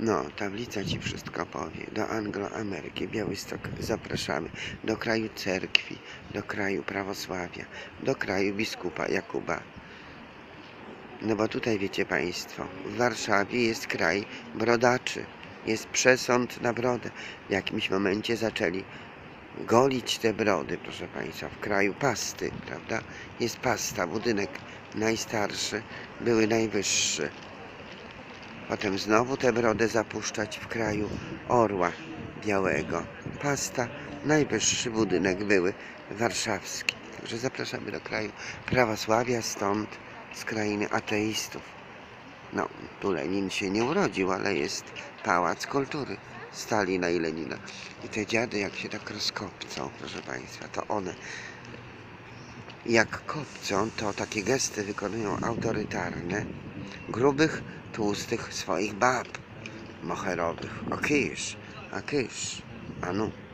No, tablica ci wszystko powie. Do Angloameryki, Białystok zapraszamy. Do kraju cerkwi, do kraju prawosławia, do kraju biskupa Jakuba. No bo tutaj wiecie Państwo, w Warszawie jest kraj brodaczy. Jest przesąd na brodę. W jakimś momencie zaczęli golić te brody, proszę Państwa, w kraju pasty, prawda? Jest pasta, budynek najstarszy, były najwyższy. Potem znowu tę brodę zapuszczać w kraju orła białego. Pasta, najwyższy budynek były warszawski. Także zapraszamy do kraju prawosławia, stąd z krainy ateistów. No, tu Lenin się nie urodził, ale jest pałac kultury Stalina i Lenina. I te dziady, jak się tak rozkopcą, proszę Państwa, to one jak kopcą, to takie gesty wykonują autorytarne, grubych, tłustych swoich bab moherowych. O kysz, a kysz, a.